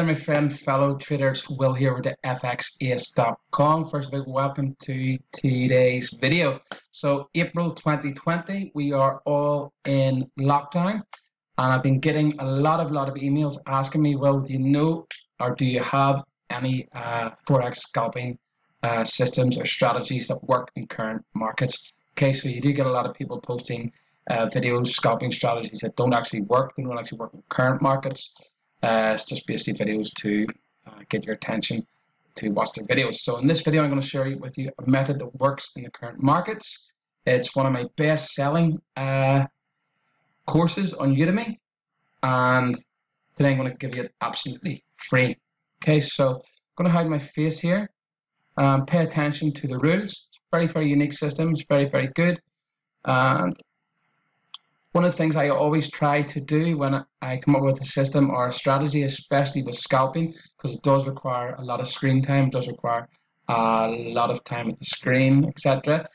there, my friend, fellow traders. Will here with the FXAce.com. First of all, welcome to today's video. So, April 2020, we are all in lockdown, and I've been getting a lot of lot of emails asking me, well, do you know or do you have any uh, forex scalping uh, systems or strategies that work in current markets? Okay, so you do get a lot of people posting uh, videos, scalping strategies that don't actually work. They don't actually work in current markets. Uh, it's just basically videos to uh, get your attention to watch their videos. So in this video, I'm going to share with you a method that works in the current markets. It's one of my best selling uh, courses on Udemy. And today I'm going to give you it absolutely free. Okay, so I'm going to hide my face here. Um, pay attention to the rules. It's very, very unique system. It's very, very good. And one of the things I always try to do when I come up with a system or a strategy, especially with scalping, because it does require a lot of screen time, does require a lot of time at the screen, etc.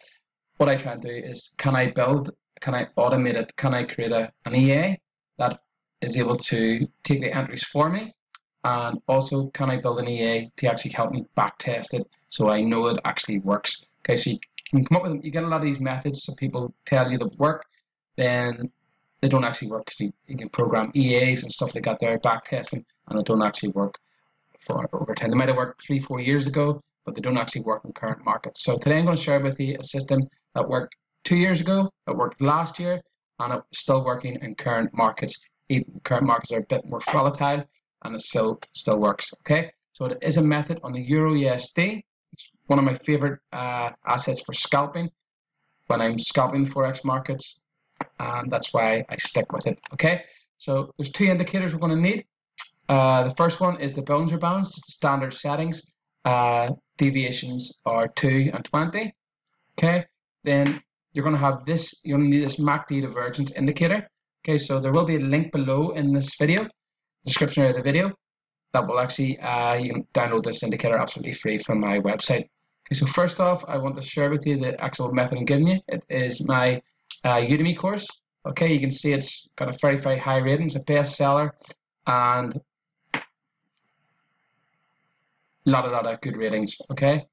What I try and do is, can I build, can I automate it, can I create a, an EA that is able to take the entries for me, and also can I build an EA to actually help me back test it so I know it actually works. Okay, so you can come up with, them, you get a lot of these methods, so people tell you that work, then they don't actually work because you, you, can program EAs and stuff like that there, back testing, and it don't actually work for over time. They might have worked three, four years ago, but they don't actually work in current markets. So today I'm going to share with you a system that worked two years ago, that worked last year, and it's still working in current markets. Even current markets are a bit more volatile, and it still still works. Okay, so it is a method on the Euro USD. It's one of my favorite uh, assets for scalping. When I'm scalping forex markets, and that's why I stick with it. Okay, so there's two indicators we're going to need. Uh, the first one is the Bollinger Bands, just the standard settings. Uh, deviations are 2 and 20. Okay, then you're going to have this, you're to need this MACD divergence indicator. Okay, so there will be a link below in this video, description of the video, that will actually, uh, you can download this indicator absolutely free from my website. Okay, so first off, I want to share with you the actual method I'm giving you. It is my uh, Udemy course. Okay, you can see it's got a very, very high rating. It's a bestseller and a lot, a lot of good ratings. Okay,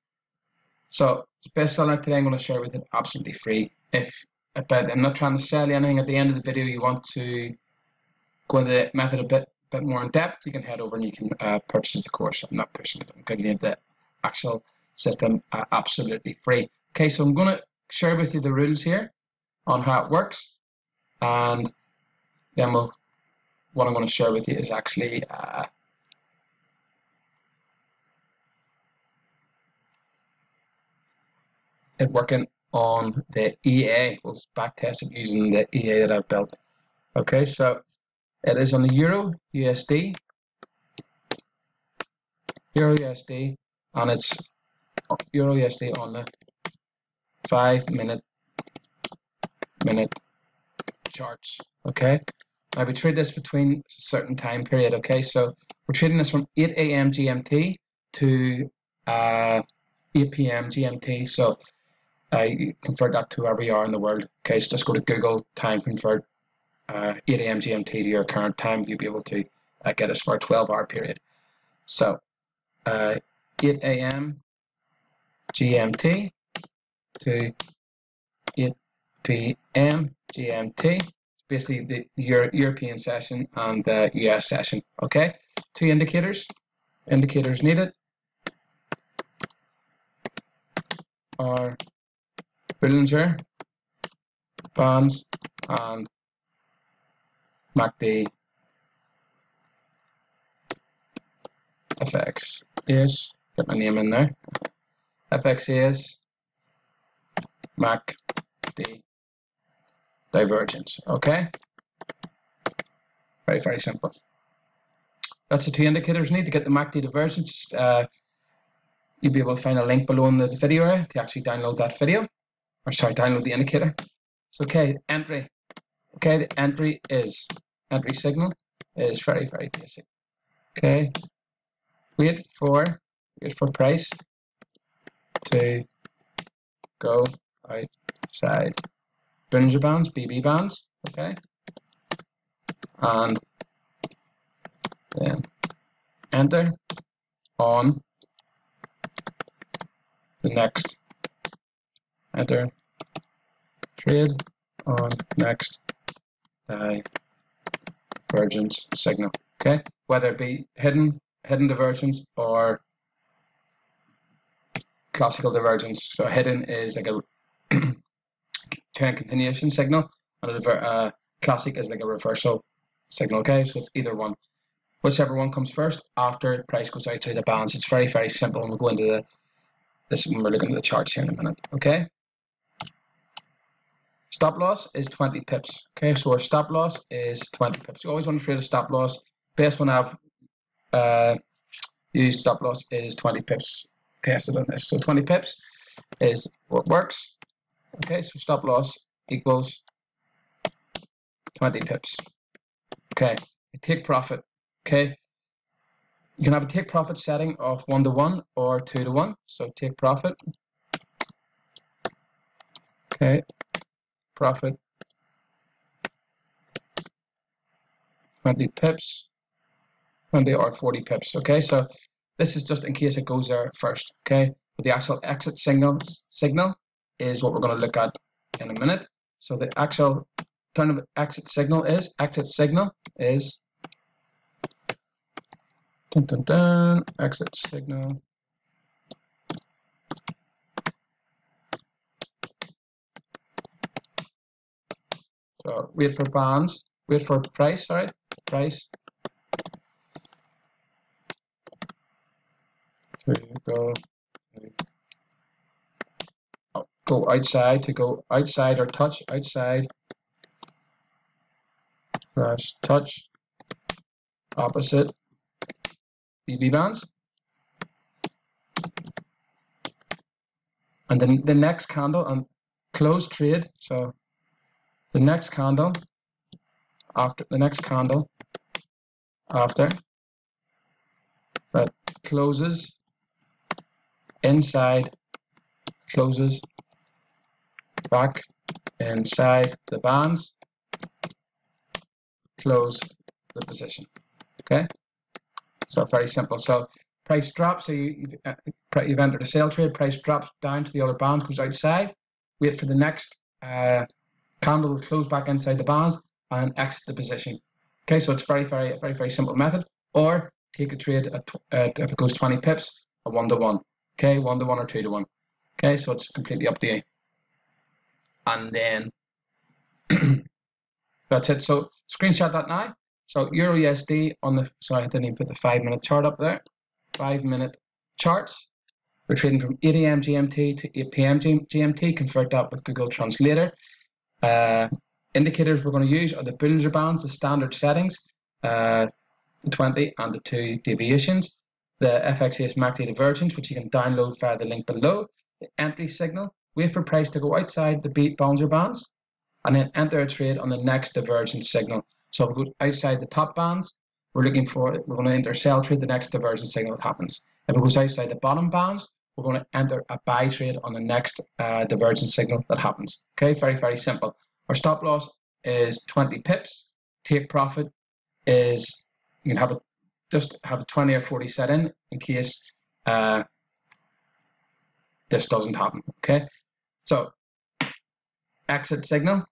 so it's bestseller today. I'm going to share with it absolutely free. If but I'm not trying to sell you anything. At the end of the video, you want to go into the method a bit, bit more in depth. You can head over and you can uh, purchase the course. I'm not pushing it. I'm giving you the actual system uh, absolutely free. Okay, so I'm going to share with you the rules here on how it works and then we'll, what I'm going to share with you is actually uh, it working on the EA. We'll back test it using the EA that I've built. Okay, so it is on the Euro USD, Euro USD, and it's Euro USD on the five minute minute charts okay? Now we trade this between a certain time period okay? So we're trading this from 8 a.m GMT to uh, 8 p.m GMT so uh, convert that to wherever you are in the world okay? So just go to Google time convert uh, 8 a.m GMT to your current time. You'll be able to uh, get us for a 12 hour period. So uh, 8 a.m GMT to 8 p.m. GMT. It's basically the Euro European session and the US session. Okay, two indicators. Indicators needed are Bollinger Bands and MACD FX is get my name in there. FX is MACD divergence. Okay? Very, very simple. That's the two indicators you need to get the MACD divergence. Uh, you'll be able to find a link below in the video area to actually download that video. Or sorry, download the indicator. So okay, entry. Okay, the entry is entry signal is very, very basic. Okay. Wait for wait for price to go outside Bollinger Bands, BB bands, okay? And then enter on the next enter trade on next divergence signal. Okay, whether it be hidden hidden divergence or classical divergence. So hidden is like a trend continuation signal, and a uh, classic is like a reversal signal. Okay, so it's either one. Whichever one comes first after price goes outside the bands. It's very very simple, and we'll go into the this when we're looking at the charts here in a minute. Okay. Stop loss is 20 pips. Okay, so our stop loss is 20 pips. You always want to trade a stop loss. Best one I've uh, used stop loss is 20 pips tested on this. So 20 pips is what works. Okay, so stop loss equals 20 pips. Okay, take profit. Okay, you can have a take profit setting of 1 to 1 or 2 to 1. So take profit. Okay, profit 20 pips 20 or 40 pips okay so this is just in case it goes there first okay but the actual exit signal signal is what we're going to look at in a minute so the actual turn of exit signal is exit signal is dun, dun, dun, exit signal So wait for bonds, wait for price, sorry, price. You go. Go outside to go outside or touch outside. Touch opposite BB bands. And then the next candle and close trade. So the next candle after the next candle after that closes inside closes back inside the bands close the position okay so very simple so price drops so you, you've, uh, you've entered a sale trade price drops down to the other bands goes outside wait for the next uh, candle will close back inside the bands and exit the position. Okay, so it's very, very, very, very simple method. Or take a trade at, uh, if it goes 20 pips, a one to one. Okay, one to one or two to one. Okay, so it's completely up to you. And then that's it. So screenshot that now. So Euro USD on the sorry I didn't even put the five minute chart up there. Five minute charts. We're trading from 8 a.m. GMT to 8 p.m. GMT. Convert that with Google Translator. Uh, indicators we're going to use are the Bollinger Bands, the standard settings, uh, the 20 and the 2 deviations, the FXAce MACD divergence, which you can download via the link below, the entry signal, wait for price to go outside the Bollinger Bands, and then enter a trade on the next divergence signal. So if it goes outside the top bands, we're looking for, we're going to enter sell trade the next divergence signal that happens. If it goes outside the bottom bands, we're going to enter a buy trade on the next uh, divergence signal that happens. Okay, very, very simple. Our stop loss is 20 pips. Take profit is, you can have a, just have a 20 or 40 set in in case uh, this doesn't happen. Okay, so exit signal,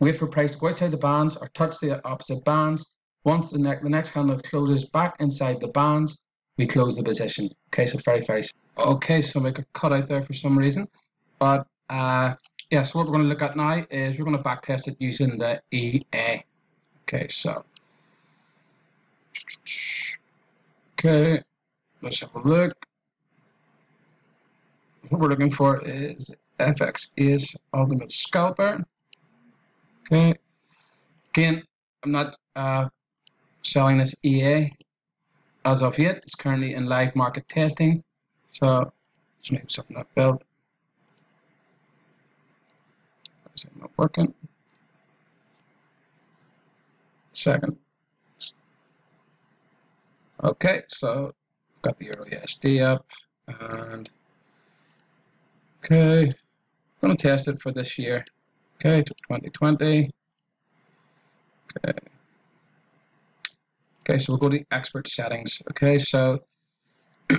wait for price to go outside the bands or touch the opposite bands. Once the, ne the next candle closes back inside the bands, we close the position. Okay, so very, very Okay, so we got cut out there for some reason. But uh, yeah, so what we're going to look at now is we're going to backtest it using the EA. Okay, so okay, let's have a look. What we're looking for is FXAce Ultimate Scalper. Okay, again, I'm not uh, selling this EA as of yet. It's currently in live market testing. So let's make something that build. Is it not working? Second. Okay, so I've got the Euro USD up and okay, going to test it for this year. Okay, 2020. Okay. Okay, so we'll go to expert settings. Okay, so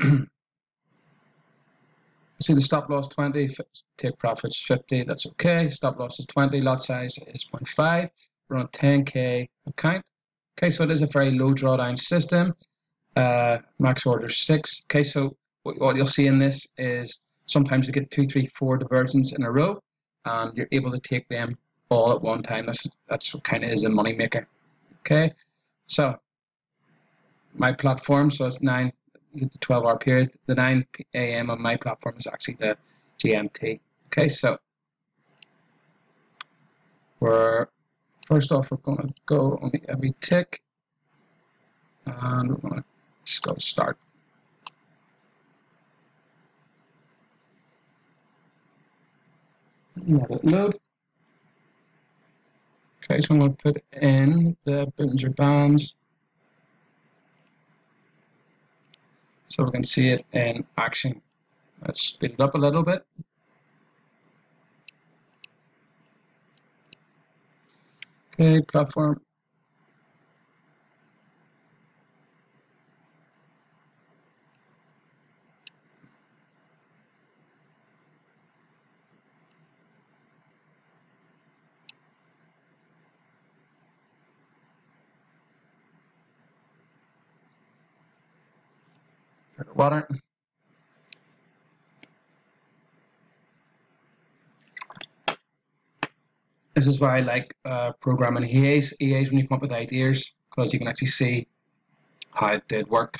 see the stop loss 20, take profits 50, that's okay. Stop loss is 20, lot size is 0.5. We're on 10k account. Okay, so it is a very low drawdown system. Uh, max order six. Okay, so what, what you'll see in this is sometimes you get two, three, four diversions in a row, and you're able to take them all at one time. That's that's what kind of is a money maker. Okay, so my platform, so it's nine the 12 hour period. The 9 a.m. on my platform is actually the GMT. Okay, so we're first off we're going to go on the every tick, and we're going to just go start. Let it load. Okay, so I'm going to put in the Bollinger Bands. so we can see it in action. Let's speed it up a little bit. Okay, platform. This is why I like uh, programming EAs. EAs when you come up with ideas because you can actually see how it did work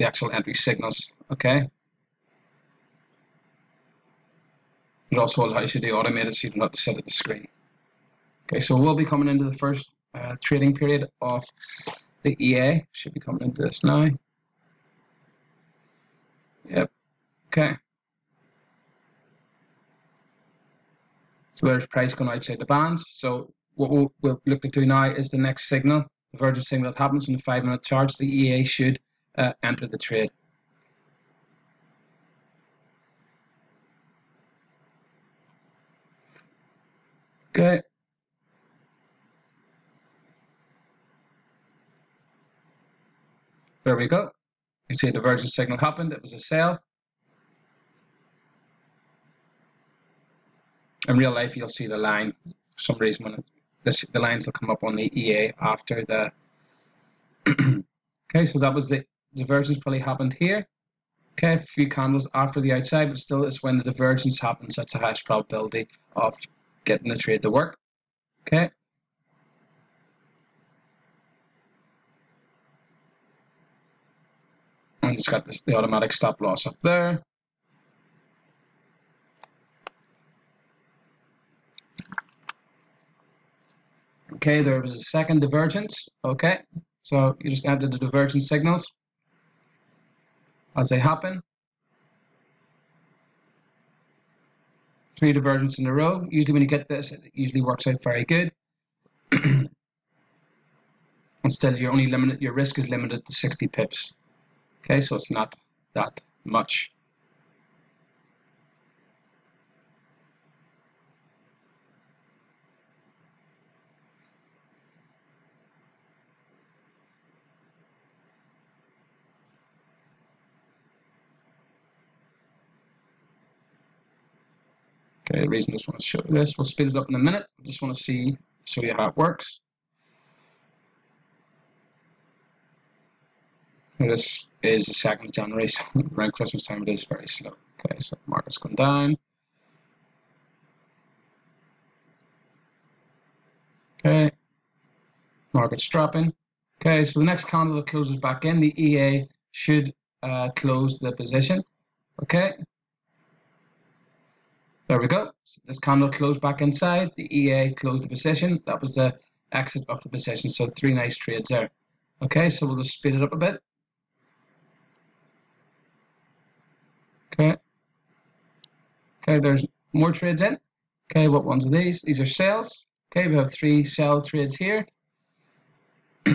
the actual entry signals. Okay. It also allows you to automate it so you don't have to sit at the screen. Okay, so we'll be coming into the first uh, trading period of the EA. Should be coming into this now. Yep. Okay. So there's price going outside the bands. So what we'll, we'll look to do now is the next signal, the verging signal that happens in the five minute charts, the EA should uh, enter the trade. Okay. There we go. You see a divergence signal happened, it was a sell. In real life, you'll see the line. For some reason, when it, this, the lines will come up on the EA after the. okay, so that was the divergence probably happened here. Okay, a few candles after the outside, but still, it's when the divergence happens that's the highest probability of getting the trade to work. Okay. And it's got the automatic stop loss up there. Okay, there was a second divergence. Okay, so you just enter the divergence signals as they happen. Three divergence in a row. Usually when you get this, it usually works out very good. Instead, you're only limited, your risk is limited to 60 pips. Okay, so it's not that much. Okay, the reason I just want to show you this, we'll speed it up in a minute. I just want to see, show you how it works. This is the second January, so around Christmas time it is very slow. Okay, so market's gone down. Okay, market's dropping. Okay, so the next candle that closes back in, the EA should uh, close the position. Okay, there we go. So this candle closed back inside. The EA closed the position. That was the exit of the position. So three nice trades there. Okay, so we'll just speed it up a bit. Okay, there's more trades in. Okay, what ones are these? These are sales. Okay, we have three sell trades here.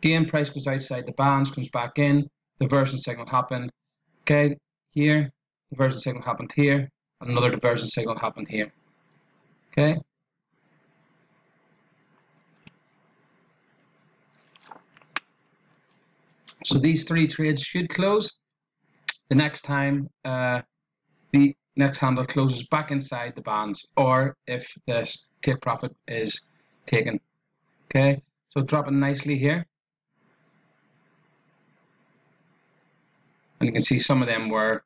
Gain price goes outside the bands, comes back in. Diversion signal happened. Okay, here. Diversion signal happened here. Another diversion signal happened here. Okay. So these three trades should close. The next time uh, the next handle closes back inside the bands or if the take profit is taken. Okay, so dropping nicely here. And you can see some of them were,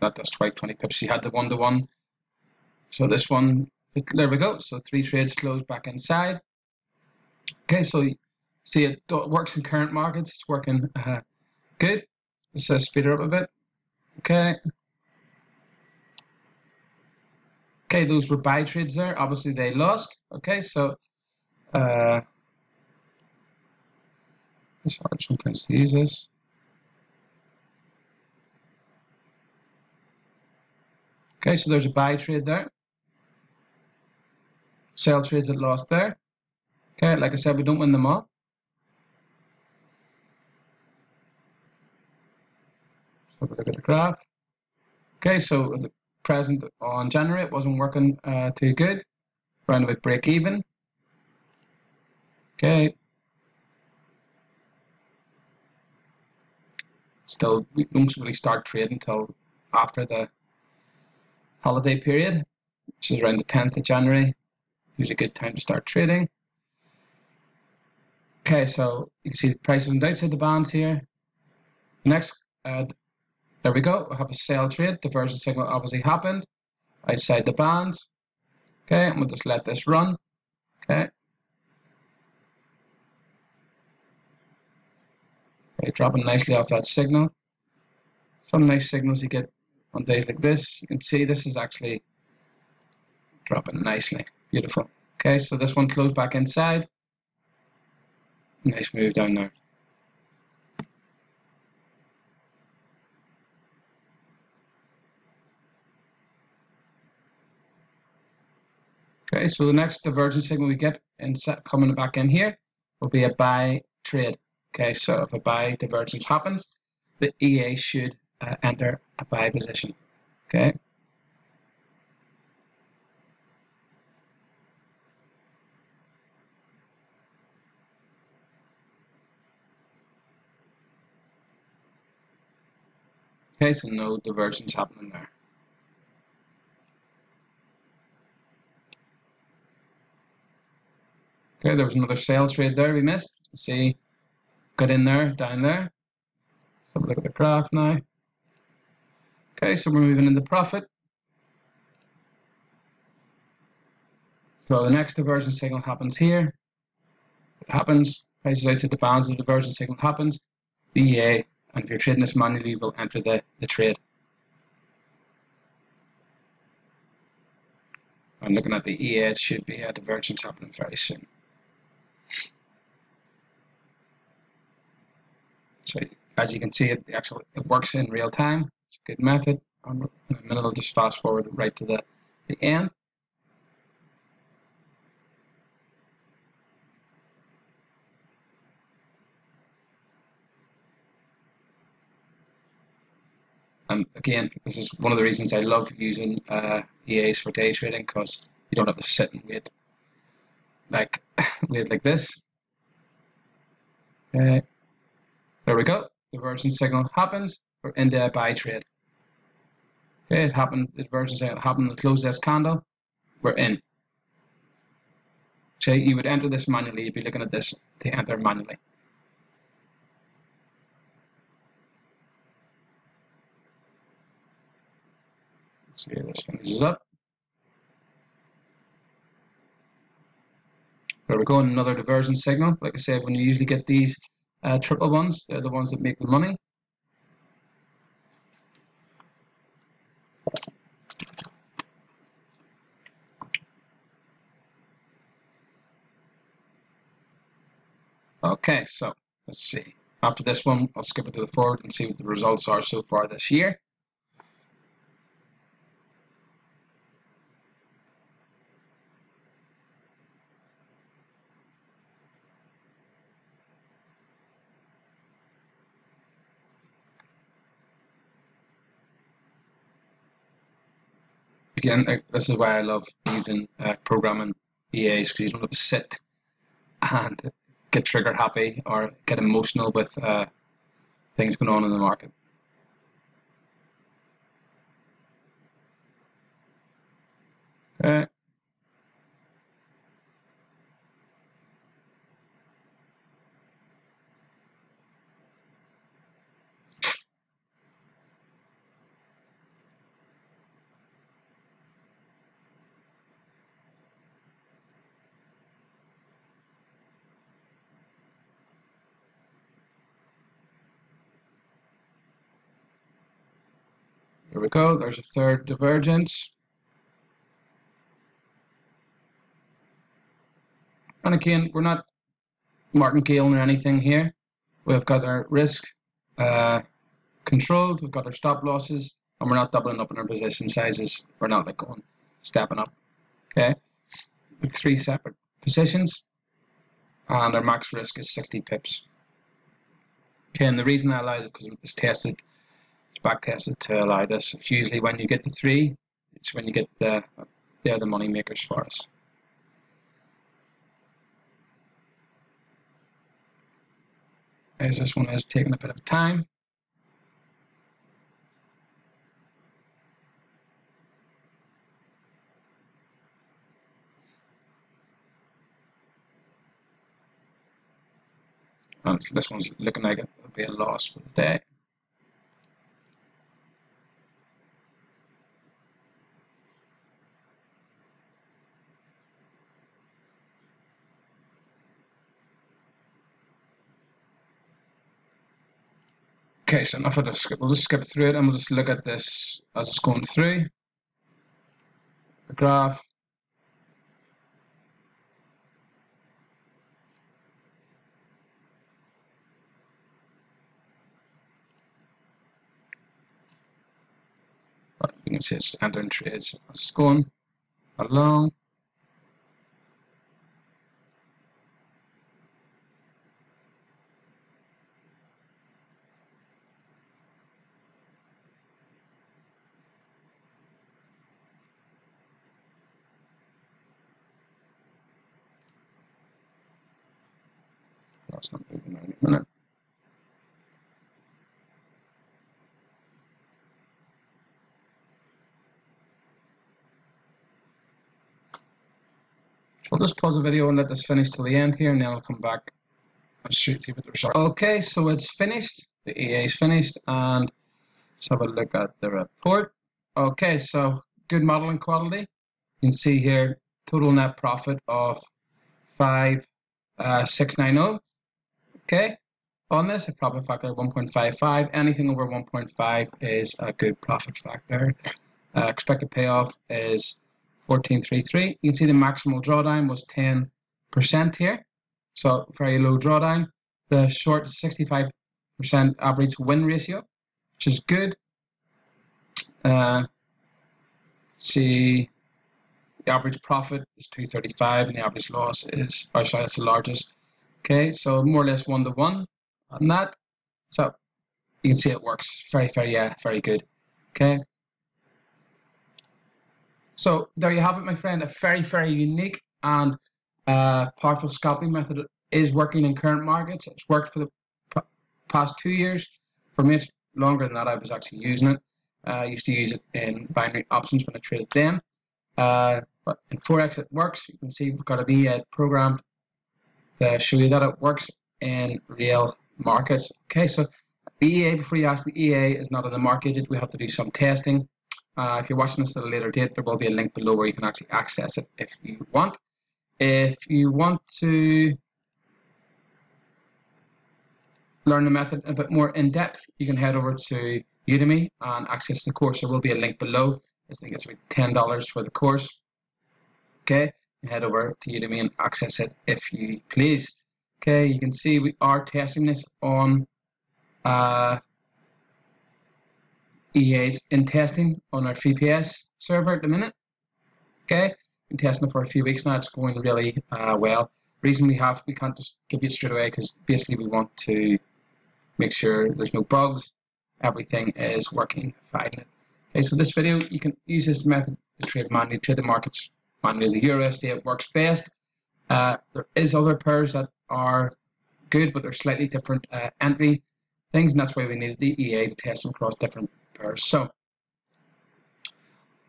not just twice 20 pips, you had the one to one. So this one, there we go. So three trades closed back inside. Okay, so see it works in current markets. It's working uh, good. Let's uh, speed it up a bit. Okay. Okay, those were buy trades there. Obviously, they lost. Okay, so uh, it's hard sometimes to use this. Okay, so there's a buy trade there. Sell trades that lost there. Okay, like I said, we don't win them all. So look at the graph. Okay, so the present on January, it wasn't working uh, too good. Around about break even. Okay. Still, we won't really start trading until after the holiday period, which is around the 10th of January. Usually a good time to start trading. Okay, so you can see the prices on the outside the bands here. Next, uh, there we go. We have a sell trade. Diversion signal obviously happened outside the bands. Okay, and we'll just let this run. Okay. Okay, dropping nicely off that signal. Some nice signals you get on days like this. You can see this is actually dropping nicely. Beautiful. Okay, so this one closed back inside. Nice move down there. Okay, so the next divergence signal we get in set coming back in here will be a buy trade. Okay, so if a buy divergence happens, the EA should uh, enter a buy position. Okay. Okay, so no divergence happening there. Okay, there was another sale trade there we missed. See, got in there, down there. So look at the graph now. Okay, so we're moving into profit. So the next diversion signal happens here. It happens, prices outside the bounds of the diversion signal happens. EA, and if you're trading this manually, you will enter the, the trade. I'm looking at the EA, it should be a divergence happening very soon. So as you can see, it actually it works in real time. It's a good method. in a minute, I'll just fast forward right to the, the end. And again, this is one of the reasons I love using uh, EAs for day trading because you don't have to sit and wait like wait like this. Okay. There we go. The diversion signal happens. We're into a buy trade. Okay, it happened. The diversion signal happened to close this candle. We're in. So you would enter this manually. You'd be looking at this to enter manually. see this finishes up. There we go, another diversion signal. Like I said, when you usually get these uh, triple ones. They're the ones that make the money. Okay, so let's see. After this one, I'll skip it to the forward and see what the results are so far this year. Again, this is why I love using uh, programming EAs because you don't have to sit and get trigger happy or get emotional with uh, things going on in the market. Okay. We go, there's a third divergence. And again, we're not martingale or anything here. We've got our risk uh, controlled, we've got our stop losses, and we're not doubling up in our position sizes. We're not like going stepping up. Okay, like three separate positions, and our max risk is 60 pips. Okay, and the reason I allowed it because it was tested back tested to allow this. It's usually when you get the three, it's when you get the the money makers for us. As this one has taken a bit of time. And this one's looking like it'll be a loss for the day. Okay, so enough of this. We'll just skip through it and we'll just look at this as it's going through. The graph. You can see it's entering trades as it's going along. Something in a minute. So I'll just pause the video and let this finish till the end here and then I'll come back and shoot you with the result. Okay, so it's finished. The EA is finished and let's have a look at the report. Okay, so good modeling quality. You can see here total net profit of 5690 uh, Okay, on this, a profit factor of 1.55. Anything over 1.5 is a good profit factor. Uh, expected payoff is 1433. You can see the maximal drawdown was 10% here. So very low drawdown. The short 65% average win ratio, which is good. Uh, see, the average profit is 235 and the average loss is, oh sorry, that's the largest, Okay, so more or less one to one on that. So you can see it works very, very, yeah, very good. Okay. So there you have it, my friend. A very, very unique and uh, powerful scalping method is working in current markets. It's worked for the past two years. For me, it's longer than that. I was actually using it. Uh, I used to use it in binary options when I traded them. Uh, but in Forex, it works. You can see we've got a VA programmed show you that it works in real markets. Okay, so EA, before you ask, the EA is not in the market yet. We have to do some testing. Uh, if you're watching this at a later date, there will be a link below where you can actually access it if you want. If you want to learn the method a bit more in depth, you can head over to Udemy and access the course. There will be a link below. I think it's about $10 for the course. Okay, head over to Udemy and access it if you please. Okay, you can see we are testing this on uh, EA's in testing on our VPS server at the minute. Okay, been testing it for a few weeks now. It's going really uh, well. Reason we have we can't just give you straight away because basically we want to make sure there's no bugs. Everything is working fine. Okay, so this video you can use this method to trade manually, trade the markets manually. The EURUSD works best. Uh, there is other pairs that are good, but they're slightly different uh, entry things, and that's why we needed the EA to test them across different pairs. So,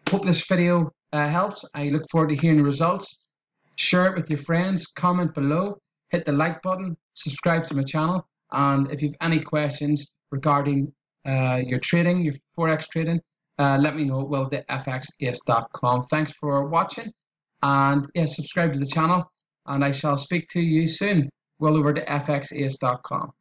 hope this video uh, helps. I look forward to hearing the results. Share it with your friends, comment below, hit the like button, subscribe to my channel, and if you have any questions regarding uh, your trading, your forex trading, uh, let me know at willthefxace.com. Thanks for watching, and yeah, subscribe to the channel, and I shall speak to you soon. Well over to fxace.com.